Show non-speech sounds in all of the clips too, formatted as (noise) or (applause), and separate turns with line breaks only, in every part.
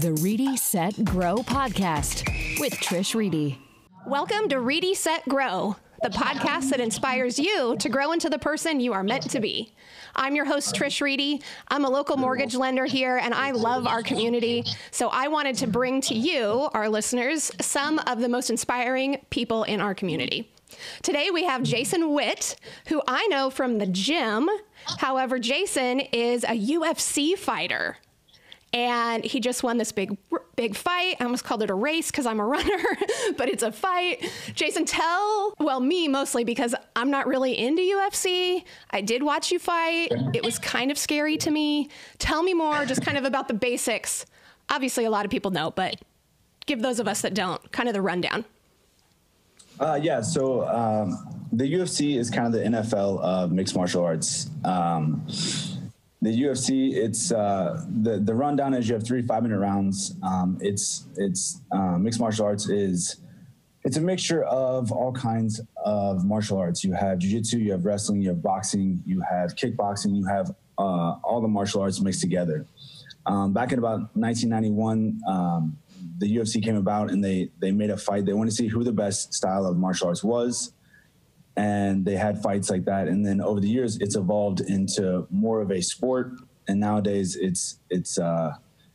The Reedy Set Grow podcast with Trish Reedy.
Welcome to Reedy Set Grow, the podcast that inspires you to grow into the person you are meant to be. I'm your host, Trish Reedy. I'm a local mortgage lender here, and I love our community. So I wanted to bring to you, our listeners, some of the most inspiring people in our community. Today we have Jason Witt, who I know from the gym. However, Jason is a UFC fighter and he just won this big big fight. I almost called it a race because I'm a (laughs) runner, but it's a fight. Jason, tell well me mostly because I'm not really into UFC. I did watch you fight. It was kind of scary to me. Tell me more, just kind of about the basics. Obviously, a lot of people know, but give those of us that don't kind of the rundown.
Uh, yeah, so um, the UFC is kind of the NFL of mixed martial arts. Um, the UFC, it's uh, the the rundown is you have three five minute rounds. Um, it's it's uh, mixed martial arts is it's a mixture of all kinds of martial arts. You have jiu-jitsu, you have wrestling, you have boxing, you have kickboxing, you have uh, all the martial arts mixed together. Um, back in about 1991, um, the UFC came about and they they made a fight. They wanted to see who the best style of martial arts was, and they had fights like that. And then over the years, it's evolved into more of a sport. And nowadays, it's it's uh,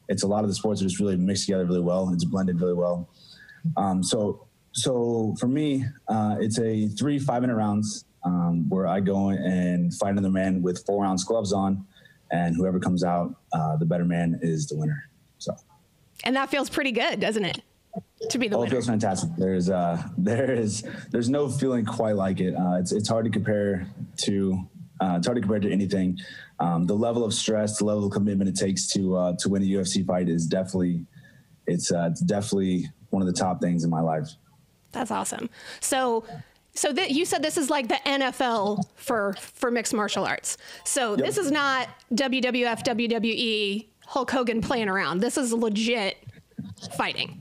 it's a lot of the sports are just really mixed together really well. It's blended really well. Um, so so for me, uh, it's a three five minute rounds um, where I go and fight another man with four ounce gloves on, and whoever comes out, uh, the better man is the winner. So.
And that feels pretty good, doesn't it? To be the
oh,
winner.
it feels fantastic. There's uh, (laughs) there is there's no feeling quite like it. Uh, it's it's hard to compare to uh, it's hard to compare to anything. Um, the level of stress, the level of commitment it takes to uh, to win a UFC fight is definitely it's uh, it's definitely one of the top things in my life.
That's awesome. So so th- you said this is like the NFL for for mixed martial arts. So yep. this is not WWF, WWE, Hulk Hogan playing around. This is legit fighting.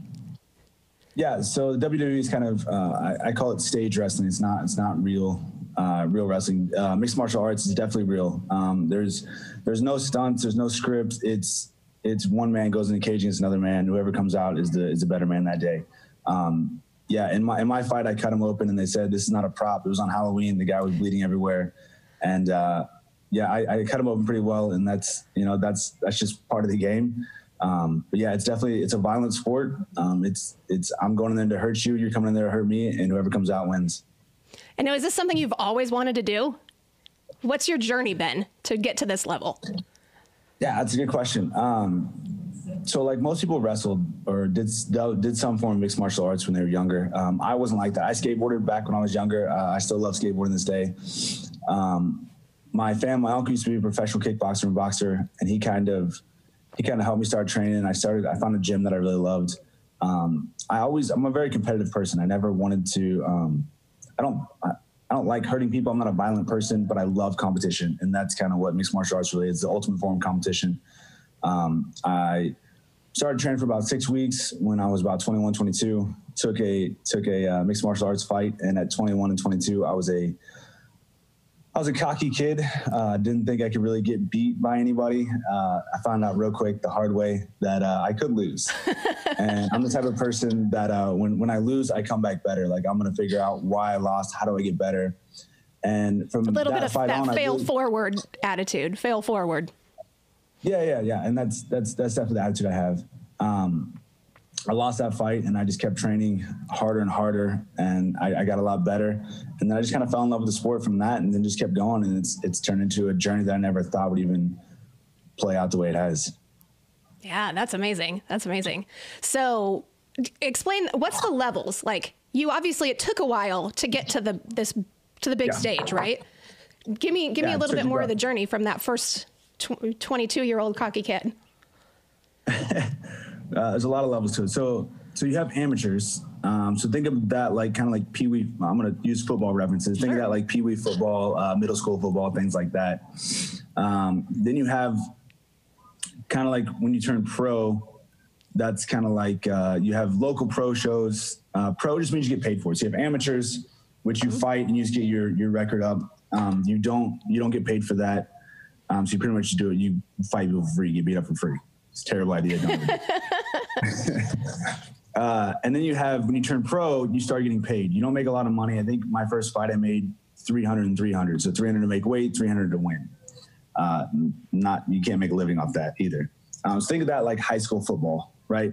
Yeah, so WWE is kind of uh, I, I, call it stage wrestling. It's not it's not real uh, real wrestling. Uh, mixed martial arts is definitely real. Um, there's there's no stunts. There's no scripts. It's it's one man goes in the cage against another man. Whoever comes out is the is the better man that day. Um, yeah, in my in my fight, I cut him open, and they said this is not a prop. It was on Halloween. The guy was bleeding everywhere, and uh, yeah, I, I, cut him open pretty well, and that's you know that's that's just part of the game. Um, but yeah, it's definitely it's a violent sport. Um, it's it's I'm going in there to hurt you. You're coming in there to hurt me, and whoever comes out wins.
And now, is this something you've always wanted to do? What's your journey been to get to this level?
Yeah, that's a good question. Um, so, like most people wrestled or did did some form of mixed martial arts when they were younger. Um, I wasn't like that. I skateboarded back when I was younger. Uh, I still love skateboarding this day. Um, my family, my uncle used to be a professional kickboxer and boxer, and he kind of he kind of helped me start training. I started, I found a gym that I really loved. Um, I always, I'm a very competitive person. I never wanted to, um, I don't, I, I, don't like hurting people. I'm not a violent person, but I love competition. And that's kind of what mixed martial arts really is the ultimate form of competition. Um, I started training for about six weeks when I was about 21, 22, took a, took a uh, mixed martial arts fight. And at 21 and 22, I was a, I was a cocky kid. Uh, didn't think I could really get beat by anybody. Uh, I found out real quick, the hard way, that uh, I could lose. (laughs) and I'm the type of person that uh, when when I lose, I come back better. Like I'm gonna figure out why I lost. How do I get better? And from
a little
that
bit of
fight
that
on,
fail
really,
forward attitude. Fail forward.
Yeah, yeah, yeah. And that's that's that's definitely the attitude I have. Um, I lost that fight and I just kept training harder and harder and I, I, got a lot better. And then I just kind of fell in love with the sport from that and then just kept going and it's it's turned into a journey that I never thought would even play out the way it has.
Yeah, that's amazing. That's amazing. So explain what's the levels? Like you obviously it took a while to get to the this to the big yeah. stage, right? Give me give yeah, me a little bit more of the journey from that first 22 year old cocky kid. (laughs)
Uh, there's a lot of levels to it. So so you have amateurs. Um, so think of that like kind of like pee wee. I'm gonna use football references. Think sure. of that like pee wee football, uh, middle school football, things like that. Um, then you have kind of like when you turn pro. That's kind of like uh, you have local pro shows. Uh, pro just means you get paid for it. So you have amateurs, which you mm-hmm. fight and you just get your your record up. Um, you don't you don't get paid for that. Um, so you pretty much do it. You fight people for free, get beat up for free. It's a terrible idea. (laughs) (laughs) Uh, and then you have when you turn pro, you start getting paid. You don't make a lot of money. I think my first fight I made 300 and 300. So 300 to make weight, 300 to win. Uh, not you can't make a living off that either. Um, so think of that like high school football, right?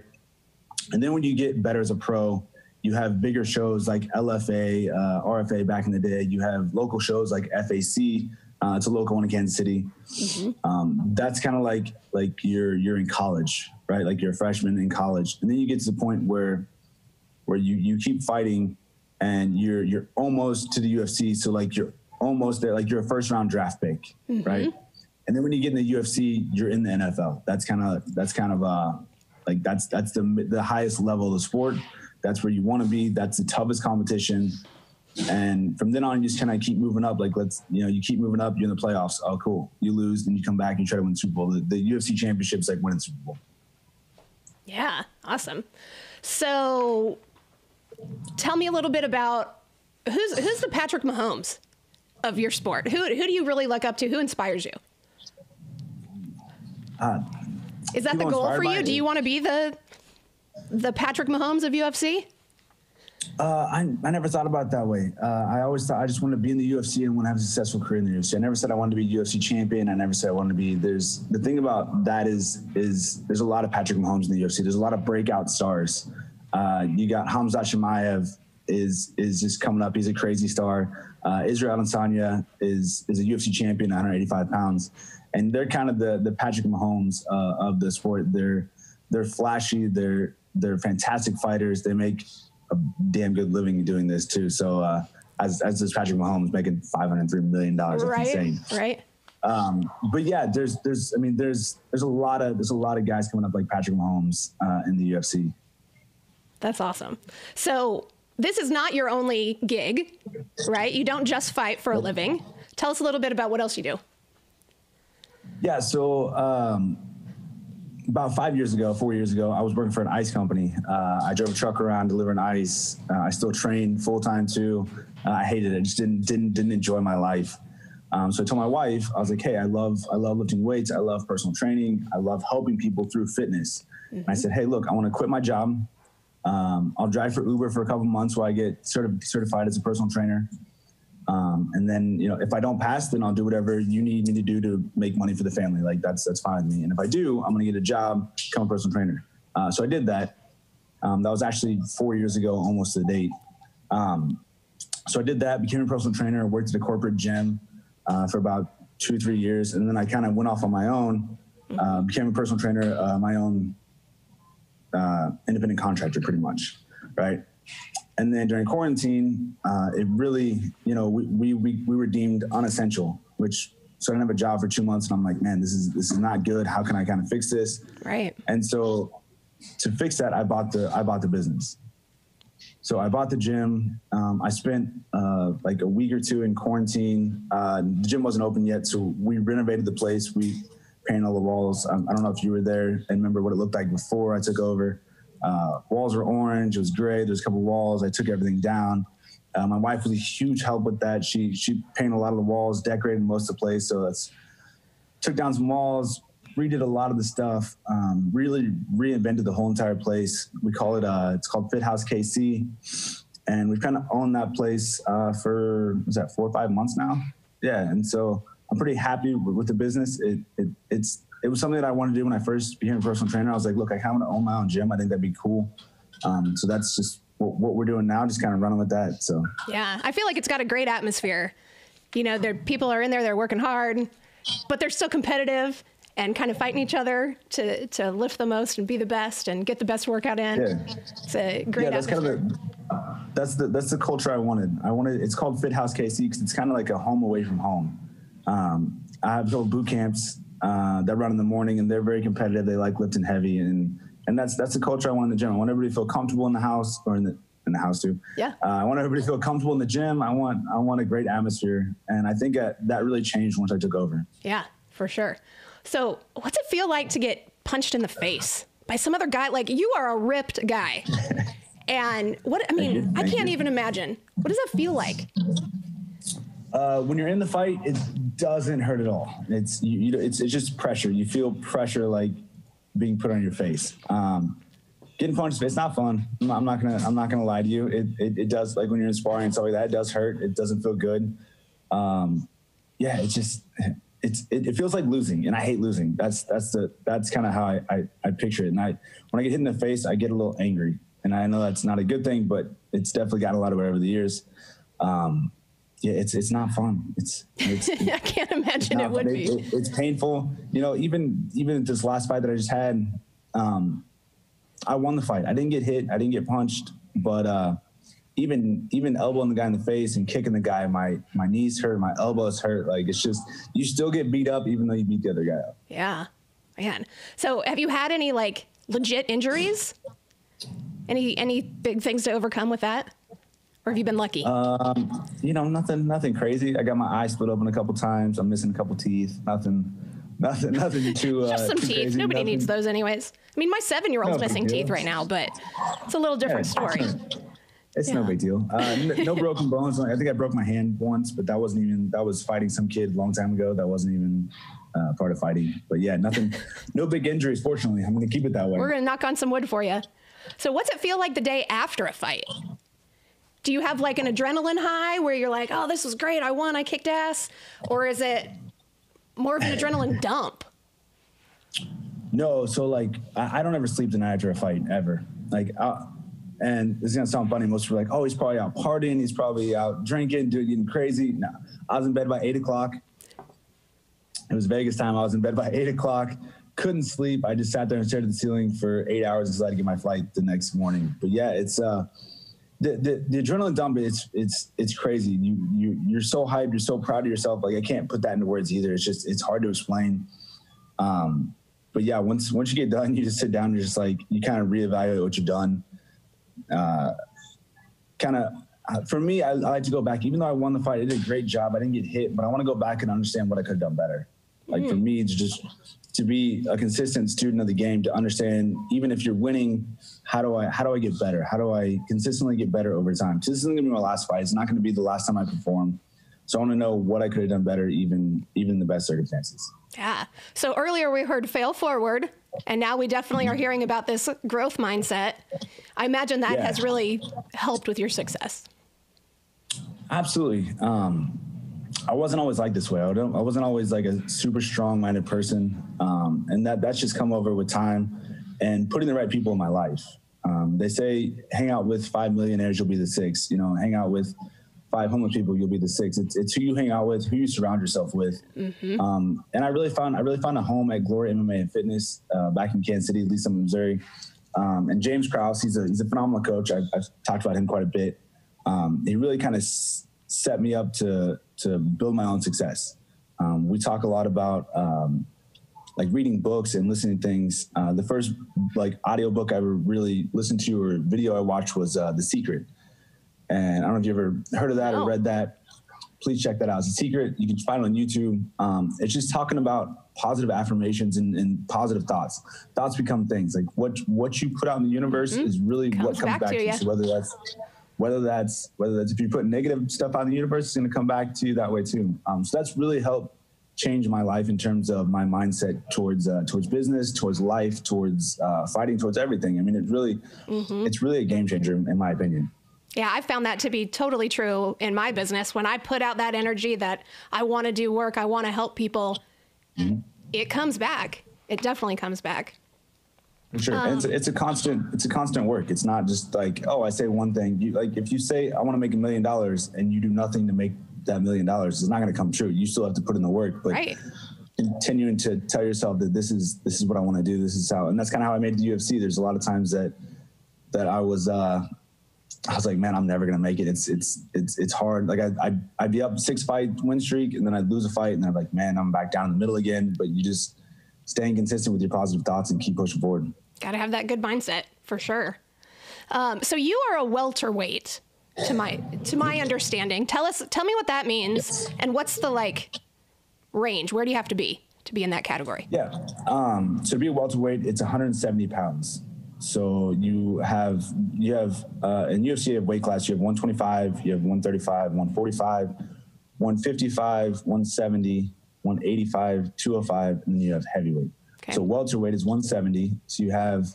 And then when you get better as a pro, you have bigger shows like LFA, uh, RFA back in the day. You have local shows like FAC. Uh, it's a local one in Kansas City. Mm-hmm. Um, that's kind of like like you're you're in college, right? Like you're a freshman in college, and then you get to the point where where you you keep fighting, and you're you're almost to the UFC. So like you're almost there, like you're a first round draft pick, mm-hmm. right? And then when you get in the UFC, you're in the NFL. That's kind of that's kind of uh like that's that's the the highest level of the sport. That's where you want to be. That's the toughest competition. And from then on, you just kind of keep moving up. Like let's, you know, you keep moving up. You're in the playoffs. Oh, cool. You lose, then you come back and you try to win Super Bowl. The, the UFC championship's like winning Super Bowl.
Yeah, awesome. So, tell me a little bit about who's who's the Patrick Mahomes of your sport. Who who do you really look up to? Who inspires you?
Uh,
Is that the goal for you? Do you want to be the the Patrick Mahomes of UFC?
Uh, I, I never thought about it that way. Uh, I always thought I just wanted to be in the UFC and want to have a successful career in the UFC. I never said I wanted to be UFC champion. I never said I wanted to be. There's the thing about that is is there's a lot of Patrick Mahomes in the UFC. There's a lot of breakout stars. Uh, you got Khamzat Chimaev is is just coming up. He's a crazy star. Uh, Israel Adesanya is is a UFC champion, 185 pounds, and they're kind of the the Patrick Mahomes uh, of the sport. They're they're flashy. They're they're fantastic fighters. They make a damn good living doing this too. So uh, as as this Patrick Mahomes making five hundred three million dollars,
right,
insane.
Right.
Um, but yeah, there's there's I mean there's there's a lot of there's a lot of guys coming up like Patrick Mahomes uh, in the UFC.
That's awesome. So this is not your only gig, right? You don't just fight for a living. Tell us a little bit about what else you do.
Yeah, so um, about five years ago, four years ago, I was working for an ice company. Uh, I drove a truck around delivering ice. Uh, I still trained full time too. Uh, I hated it. I just didn't didn't didn't enjoy my life. Um, so I told my wife, I was like, "Hey, I love I love lifting weights. I love personal training. I love helping people through fitness." Mm-hmm. And I said, "Hey, look, I want to quit my job. Um, I'll drive for Uber for a couple months while I get sort of certified as a personal trainer. Um, and then, you know, if I don't pass, then I'll do whatever you need me to do to make money for the family. Like that's that's fine with me. And if I do, I'm going to get a job, become a personal trainer. Uh, so I did that. Um, that was actually four years ago, almost to date. Um, so I did that, became a personal trainer, worked at a corporate gym uh, for about two, three years, and then I kind of went off on my own, uh, became a personal trainer, uh, my own uh, independent contractor, pretty much, right? And then during quarantine, uh, it really, you know, we, we, we, we were deemed unessential, which so I didn't have a job for two months, and I'm like, man, this is this is not good. How can I kind of fix this?
Right.
And so to fix that, I bought the I bought the business. So I bought the gym. Um, I spent uh, like a week or two in quarantine. Uh, the gym wasn't open yet, so we renovated the place. We painted all the walls. Um, I don't know if you were there and remember what it looked like before I took over. Uh, walls were orange. It was gray. There's a couple walls. I took everything down. Uh, my wife was a huge help with that. She she painted a lot of the walls, decorated most of the place. So that's took down some walls, redid a lot of the stuff. Um, really reinvented the whole entire place. We call it uh, it's called Fit House KC, and we've kind of owned that place uh, for was that four or five months now. Yeah, and so I'm pretty happy with, with the business. It, it it's it was something that I wanted to do when I first became a personal trainer. I was like, look, I kind of want to own my own gym. I think that'd be cool. Um, so that's just what, what, we're doing now, just kind of running with that. So
yeah, I feel like it's got a great atmosphere. You know, there people are in there, they're working hard, but they're still competitive and kind of fighting each other to to lift the most and be the best and get the best workout in. Yeah. It's a great. Yeah, that's atmosphere. kind of
the that's the that's the culture I wanted. I wanted. It's called Fit House KC because it's kind of like a home away from home. Um, I have built boot camps uh, that run in the morning, and they're very competitive. They like lifting heavy, and and that's that's the culture I want in the gym. I want everybody to feel comfortable in the house or in the in the house too.
Yeah. Uh,
I want everybody to feel comfortable in the gym. I want I want a great atmosphere, and I think that, that really changed once I took over.
Yeah, for sure. So, what's it feel like to get punched in the face by some other guy? Like you are a ripped guy, (laughs) and what I mean, I can't even imagine. What does that feel like?
Uh, when you're in the fight, it doesn't hurt at all. It's you, you, it's it's just pressure. You feel pressure like being put on your face. Um, getting punched, it's not fun. I'm not, I'm not, gonna, I'm not gonna lie to you. It, it, it, does, like when you're in sparring and stuff like that, it does hurt. It doesn't feel good. Um, yeah, it's just, it's, it, it, feels like losing and I hate losing. That's, that's the, that's kind of how I, I, I picture it. And I, when I get hit in the face, I get a little angry and I know that's not a good thing, but it's definitely got a lot of it over the years. Um, yeah, it's it's not fun. It's, it's (laughs)
I can't imagine it would
it,
be.
It, it's painful. You know, even even this last fight that I just had, um, I won the fight. I didn't get hit. I didn't get punched, but uh, even even elbowing the guy in the face and kicking the guy, my my knees hurt, my elbows hurt. Like it's just you still get beat up even though you beat the other guy up.
Yeah, man. So have you had any like legit injuries? Any any big things to overcome with that? Or have you been lucky?
Um, you know, nothing, nothing crazy. I got my eye split open a couple times. I'm missing a couple teeth. Nothing, (laughs) nothing, nothing too.
Just
uh,
some
too
teeth.
Crazy.
Nobody
nothing.
needs those, anyways. I mean, my seven-year-old's
No
missing
deal.
teeth right now, but it's a little different
Yeah,
story.
It's
Yeah.
no big deal. Uh, no (laughs) broken bones. I think I broke my hand once, but that wasn't even. That was fighting some kid a long time ago. That wasn't even uh, part of fighting. But yeah, nothing. (laughs) no big injuries. Fortunately, I'm going to keep it that way.
We're gonna knock on some wood for you. So, what's it feel like the day after a fight? Do you have like an adrenaline high where you're like, "Oh, this was great! I won! I kicked ass," or is it more of an adrenaline (laughs) dump?
No, so like I, I don't ever sleep the night after a fight ever. Like, I, and this is gonna sound funny. Most people are like, oh, he's probably out partying. He's probably out drinking, doing getting crazy. No, I was in bed by eight o'clock. It was Vegas time. I was in bed by eight o'clock. Couldn't sleep. I just sat there and stared at the ceiling for eight hours until I had to get my flight the next morning. But yeah, it's uh, the, the, the adrenaline dump. It's it's it's crazy. You you you're so hyped. You're so proud of yourself. Like I can't put that into words either. It's just it's hard to explain. Um, but yeah, once once you get done, you just sit down and just like you kind of reevaluate what you've done. Uh, kind of for me, I, I like to go back. Even though I won the fight, I did a great job. I didn't get hit, but I want to go back and understand what I could have done better. Like for me, it's just to be a consistent student of the game to understand even if you're winning, how do I how do I get better? How do I consistently get better over time? 'Cause this isn't gonna be my last fight. It's not gonna be the last time I perform. So I want to know what I could have done better, even even in the best circumstances.
Yeah. So earlier we heard fail forward, and now we definitely are hearing about this growth mindset. I imagine that
Yeah.
has really helped with your success.
Absolutely. Um, I wasn't always like this way. I, I wasn't always like a super strong-minded person, um, and that that's just come over with time and putting the right people in my life. Um, they say hang out with five millionaires, you'll be the six. You know, hang out with five homeless people, you'll be the six. It's, it's who you hang out with, who you surround yourself with. Um, and I really found I really found a home at Glory MMA and Fitness uh, back in Kansas City, Lee's Summit, Missouri. Um, and James Krause, he's a he's a phenomenal coach. I've, I've talked about him quite a bit. Um, he really kind of s- set me up to to build my own success. Um, we talk a lot about um, like reading books and listening to things. Uh, the first like audio book I ever really listened to or video I watched was uh, The Secret. And I don't know if you ever heard of that
No.
or read that. Please check that out. It's a secret. You can find it on YouTube. Um, it's just talking about positive affirmations and, and positive thoughts. Thoughts become things. Like what what you put out in the universe is really what
Comes
comes
back
back,
to
to you. So whether that's whether that's whether that's if you put negative stuff out in the universe, it's going to come back to you that way too. Um, so that's really helped change my life in terms of my mindset towards uh, towards business, towards life, towards uh, fighting, towards everything. I mean, it's really it's really a game changer in my opinion.
Yeah, I found that to be totally true in my business. When I put out that energy that I want to do work, I want to help people, it comes back. It definitely comes back.
For sure, and it's, a, it's a constant. It's a constant work. It's not just like, oh, I say one thing. You like if you say I want to make a million dollars and you do nothing to make that million dollars, it's not going to come true. You still have to put in the work. But
Right.
continuing to tell yourself that this is this is what I want to do. This is how, and that's kind of how I made the UFC. There's a lot of times that that I was uh, I was like, man, I'm never gonna make it. It's it's it's it's hard. Like I I'd, I'd be up six fight win streak, and then I'd lose a fight, and then I'm like, man, I'm back down in the middle again. But you just staying consistent with your positive thoughts and keep pushing forward.
Got to have that good mindset for sure. Um, so you are a welterweight, to my to my understanding. Tell us, tell me what that means, and what's the like range? Where do you have to be to be in that category?
Yeah. Um, so to be a welterweight, it's 170 pounds. So you have you have uh, in UFC you have weight class. You have 125, you have 135, 145, 155, 170, 185, 205, and then you have heavyweight.
Okay.
So welterweight is 170. So you have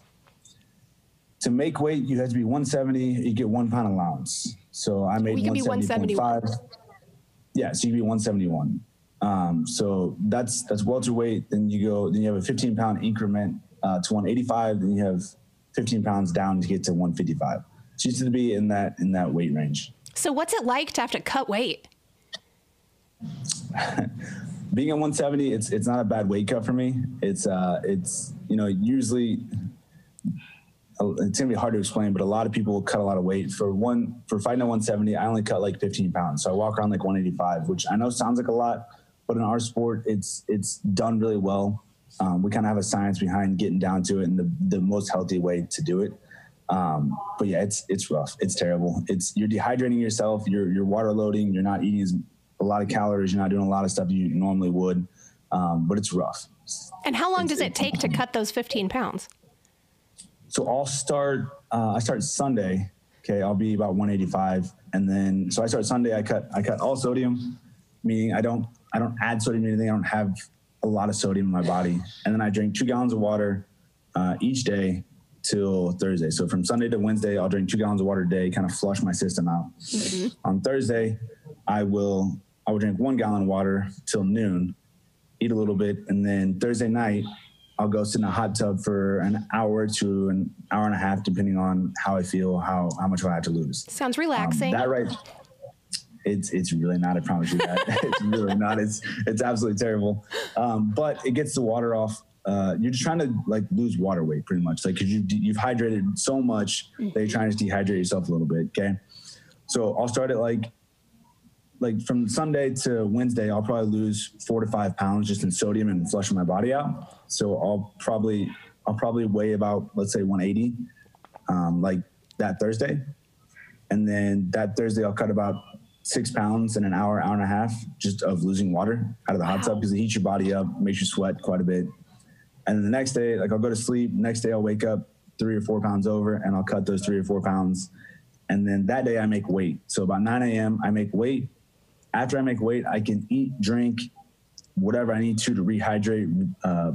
to make weight, you have to be 170. You get one pound allowance. So I made
We could be
170.5. Yeah, so you'd be 171. Um, so that's that's welterweight. Then you go. Then you have a 15 pound increment uh, to 185. Then you have 15 pounds down to get to 155. So you used to be in that in that weight range.
So what's it like to have to cut weight? (laughs)
being at 170, it's it's not a bad weight cut for me. It's uh it's you know usually uh, it's gonna be hard to explain, but a lot of people will cut a lot of weight for one for fighting at 170. I only cut like 15 pounds, so I walk around like 185, which I know sounds like a lot, but in our sport, it's it's done really well. Um, we kind of have a science behind getting down to it and the, the most healthy way to do it. Um, but yeah, it's it's rough. It's terrible. It's you're dehydrating yourself. You're you're water loading. You're not eating as a lot of calories. You're not doing a lot of stuff you normally would. Um, but it's rough.
And how long does it take to cut those 15 pounds?
So I'll start. Uh, I start Sunday. Okay, I'll be about 185, and then so I start Sunday. I cut. I cut all sodium, meaning I don't. I don't add sodium to anything. I don't have a lot of sodium in my body, and then I drink two gallons of water uh, each day till Thursday. So from Sunday to Wednesday, I'll drink two gallons of water a day, kind of flush my system out. On Thursday, I will I will drink one gallon of water till noon, eat a little bit, and then Thursday night I'll go sit in a hot tub for an hour to an hour and a half, depending on how I feel, how how much I have to lose.
Sounds
Um,
relaxing.
that right. It's it's really not. I promise you that. (laughs) it's really not. It's it's absolutely terrible. Um, but it gets the water off. Uh, you're just trying to like lose water weight pretty much, like because you you've hydrated so much that you're trying to dehydrate yourself a little bit. Okay, so I'll start at like like from Sunday to Wednesday, I'll probably lose four to five pounds just in sodium and flushing my body out. So I'll probably I'll probably weigh about let's say 180, um, like that Thursday, and then that Thursday I'll cut about six pounds in an hour, hour and a half just of losing water out of the hot tub because it heats your body up, makes you sweat quite a bit. And then the next day, like I'll go to sleep. Next day I'll wake up three or four pounds over, and I'll cut those three or four pounds. And then that day I make weight. So about 9 a.m. I make weight. After I make weight, I can eat, drink, whatever I need to to rehydrate, uh,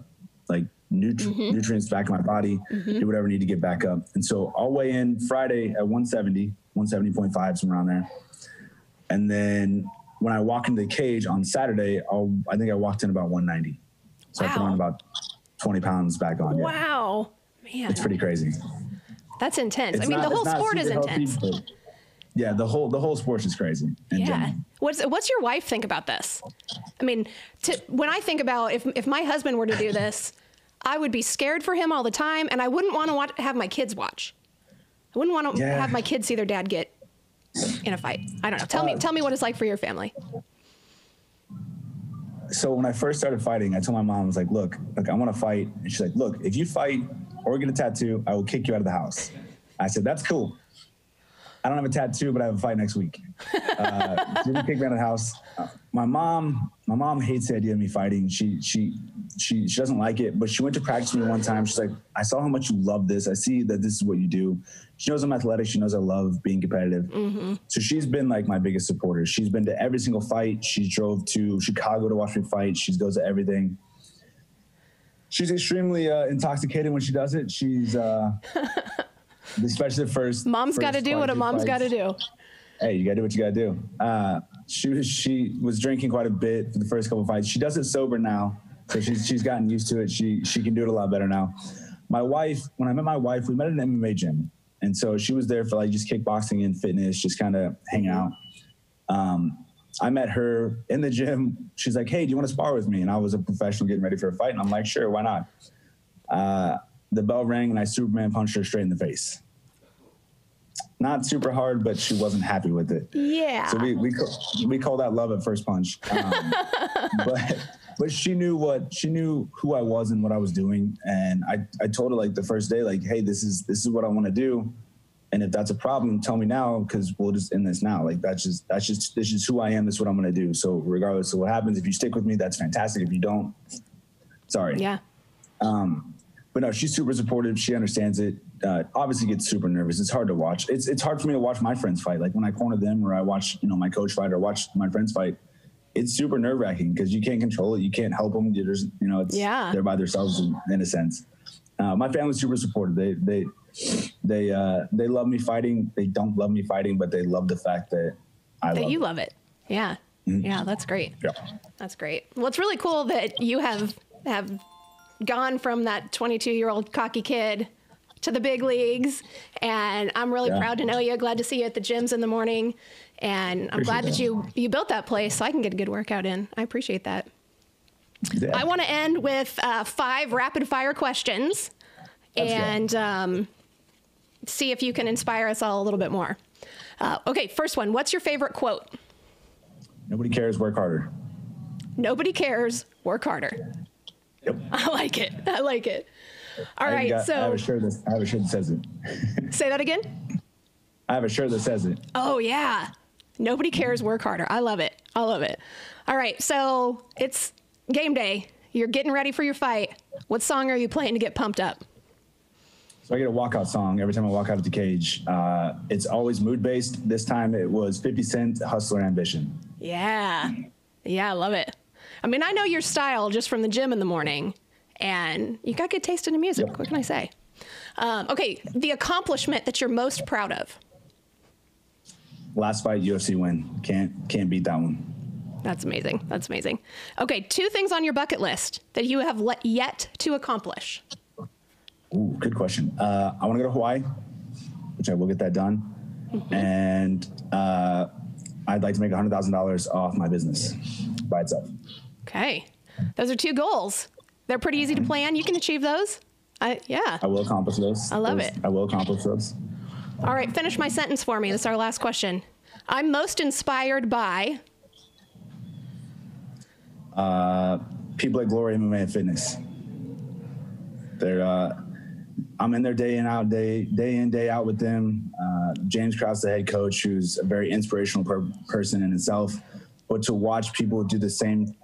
like nutri- nutrients back in my body, do whatever I need to get back up. And so I'll weigh in Friday at 170, 170.5, somewhere around there. And then when I walk into the cage on Saturday, I'll, I think I walked in about 190. So I put on about 20 pounds back on. Yeah.
wow. Man,
It's pretty crazy.
that's intense. I mean,
not-
the whole sport is
healthy,
intense.
but yeah, the whole the whole sport's is crazy.
Yeah.
general.
What's what's your wife think about this? I mean, to, when I think about if if my husband were to do this, I would be scared for him all the time, and I wouldn't want to have my kids watch. I wouldn't want to
Yeah.
have my kids see their dad get in a fight. I don't know. Tell me
Uh,
tell me what it's like for your family.
so when I first started fighting, I told my mom, I was like, look, look, I want to fight. And she's like, look, if you fight or get a tattoo, I will kick you out of the house. I said, that's cool. I don't have a tattoo, but I have a fight next week. Uh, she didn't kick me out of the house. Uh, my mom, my mom hates the idea of me fighting. She, she, she, she doesn't like it, but she went to practice me one time. She's like, I saw how much you love this. I see that this is what you do. She knows I'm athletic. She knows I love being competitive. So she's been like my biggest supporter. She's been to every single fight. She drove to Chicago to watch me fight. She goes to everything. She's extremely uh, intoxicated when she does it. She's, uh, (laughs) especially the first.
Mom's got to do what a mom's got to do.
Hey, you got to do what you got to do. Uh, she was she was drinking quite a bit for the first couple fights. She does it sober now, so she's she's gotten used to it. She she can do it a lot better now. My wife, when I met my wife, we met at an MMA gym, and so she was there for like just kickboxing and fitness, just kind of hanging out. Um, I met her in the gym. She's like, "Hey, do you want to spar with me?" And I was a professional getting ready for a fight, and I'm like, "Sure, why not?" Uh, the bell rang, and I Superman punched her straight in the face. Not super hard, but she wasn't happy with it.
Yeah.
So we we we call that love at first punch. Um, (laughs) but but she knew what she knew who I was and what I was doing, and I I told her like the first day like, hey, this is this is what I want to do, and if that's a problem, tell me now because we'll just end this now. Like that's just that's just this is who I am. This is what I'm gonna do. So regardless of what happens, if you stick with me, that's fantastic. If you don't, sorry.
yeah.
But no, she's super supportive. She understands it. Uh, obviously, gets super nervous. It's hard to watch. It's it's hard for me to watch my friends fight. Like when I corner them, or I watch you know my coach fight, or watch my friends fight. it's super nerve wracking because you can't control it. You can't help them. You're just, you know, it's,
Yeah.
they're by themselves in, in a sense. Uh, my family's super supportive. They, they, they, uh, they love me fighting. They don't love me fighting, but they love the fact that I
that
love
you
it.
love it. Yeah. Yeah, that's great.
Yeah.
That's great. Well, it's really cool that you have have gone from that 22 year old cocky kid to the big leagues, and I'm really
Yeah.
proud to know you. Glad to see you at the gyms in the morning, and I'm glad that,
that.
you you built that place so I can get a good workout in. I appreciate that.
Yeah.
I want to end with uh, five rapid fire questions,
Let's
and um, see if you can inspire us all a little bit more. Uh, okay, first one. What's your favorite quote?
Nobody cares. Work harder.
Nobody cares. Work harder.
Yep. (laughs)
I like it. I like it. All
I
right.
got- I have
so
a shirt that I have a shirt that says it. (laughs)
say that again.
I have a shirt that says it.
Oh yeah. Nobody cares. Work harder. I love it. I love it. All right. So it's game day. You're getting ready for your fight. What song are you playing to get pumped up?
So I get a walkout song every time I walk out of the cage. Uh, it's always mood based. This time it was 50 Cent, Hustler Ambition.
Yeah. Yeah, I love it. I mean, I know your style just from the gym in the morning, and you got good taste in the music.
Yep.
What can I say? Um, okay, the accomplishment that you're most proud of.
Last fight, UFC win. Can't can't beat that one.
That's amazing. That's amazing. Okay, two things on your bucket list that you have yet to accomplish.
Ooh, good question. Uh, I want to go to Hawaii, which I will get that done, and uh, I'd like to make hundred thousand dollars off my business by itself.
Okay, those are two goals. They're pretty easy to plan. You can achieve those. I, yeah.
I will accomplish those.
I love
Those-
it.
I will accomplish those.
All right, finish my sentence for me. This is our last question. I'm most inspired by.
people at Glory MMA and Fitness. They're uh, I'm in there day in out day day in day out with them. Uh, James Krause, the head coach, who's a very inspirational per- person in itself, but to watch people do the same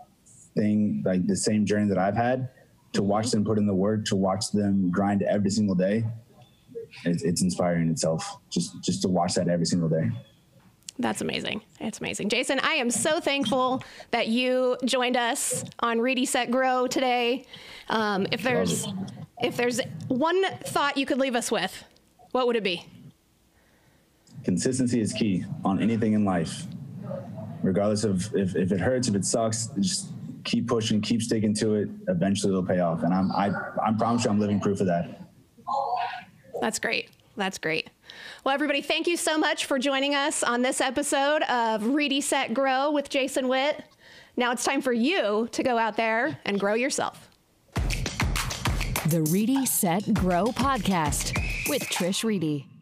thing, like the same journey that I've had, to watch them put in the work, to watch them grind every single day, it's, it's inspiring itself. Just just to watch that every single day.
That's amazing. It's amazing. Jason, I am so thankful that you joined us on Reedy Set Grow today. Um, if there's if there's one thought you could leave us with, what would it be?
consistency is key on anything in life regardless of if, if it hurts if it sucks just keep pushing keep sticking to it eventually it'll pay off and i'm i i promise you i'm living proof of that
That's great. That's great. Well, everybody, thank you so much for joining us on this episode of Reedy Set Grow with Jason Witt. Now it's time for you to go out there and grow yourself.
The Reedy Set Grow podcast with Trish Reedy.